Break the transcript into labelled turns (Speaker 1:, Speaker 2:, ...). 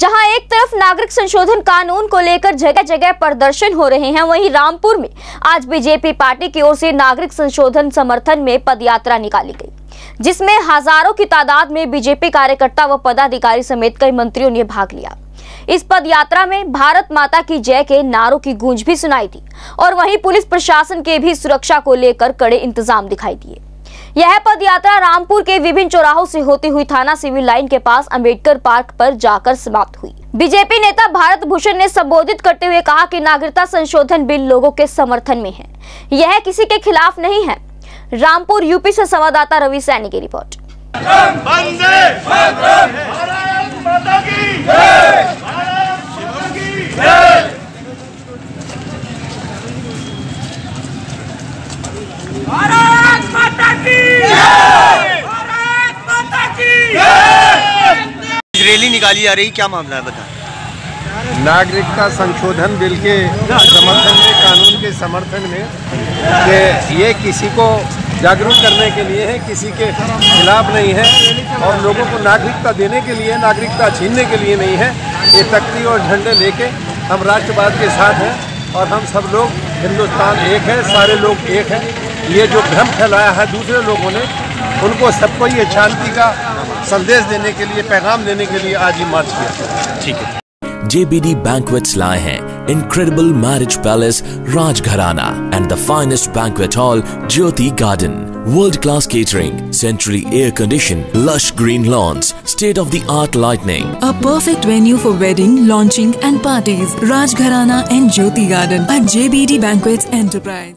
Speaker 1: जहाँ एक तरफ़ नागरिक संशोधन कानून को लेकर जगह जगह प्रदर्शन हो रहे हैं, वहीं रामपुर में आज बीजेपी पार्टी की ओर से नागरिक संशोधन समर्थन में पदयात्रा निकाली गई, जिसमें हज़ारों की तादाद में बीजेपी कार्यकर्ता व पदाधिकारी समेत कई मंत्रियों ने भाग लिया। इस पद यात्रा में भारत माता की जय के नारों की गूंज भी सुनाई दी और वहीं पुलिस प्रशासन के भी सुरक्षा को लेकर कड़े इंतज़ाम दिखाई दिए। यह पद यात्रा रामपुर के विभिन्न चौराहों से होती हुई थाना सिविल लाइन के पास अंबेडकर पार्क पर जाकर समाप्त हुई। बीजेपी नेता भारत भूषण ने संबोधित करते हुए कहा कि नागरिकता संशोधन बिल लोगों के समर्थन में है। यह किसी के खिलाफ नहीं है। रामपुर, यूपी से संवाददाता रवि सैनी की रिपोर्ट।
Speaker 2: भारत
Speaker 3: रैली निकाली जा रही, क्या मामला है बता।
Speaker 4: नागरिकता संशोधन बिल के समर्थन में, कानून के समर्थन में कि ये किसी को जागरूक करने के लिए है, किसी के खिलाफ नहीं है और लोगों को नागरिकता देने के लिए, नागरिकता छीनने के लिए नहीं है। ये तख्ती और झंडे लेके हम राष्ट्रवाद के साथ हैं और हम सब लोग हिंदुस्तान एक है, सारे लोग एक हैं। ये जो भ्रम फैलाया है दूसरे लोगों ने उनको सबको ये शांति का संदेश देने के लिए पैगाम देने के लिए आज ये मार्च किया
Speaker 3: ठीक है
Speaker 5: JBD Banquets लाए हैं incredible marriage palace Rajgharana and the finest banquet hall Jyoti Garden. World class catering, centrally air conditioned, lush green lawns, state of the art lighting.
Speaker 6: A perfect venue for wedding, launching and parties. Rajgharana and Jyoti Garden at JBD Banquets Enterprise.